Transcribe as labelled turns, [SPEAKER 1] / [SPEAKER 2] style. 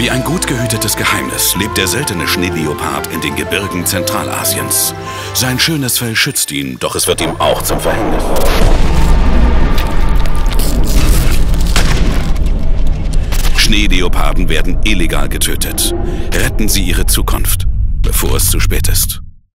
[SPEAKER 1] Wie ein gut gehütetes Geheimnis lebt der seltene Schneeleopard in den Gebirgen Zentralasiens. Sein schönes Fell schützt ihn, doch es wird ihm auch zum Verhängnis. Schneeleoparden werden illegal getötet. Retten Sie Ihre Zukunft, bevor es zu spät ist.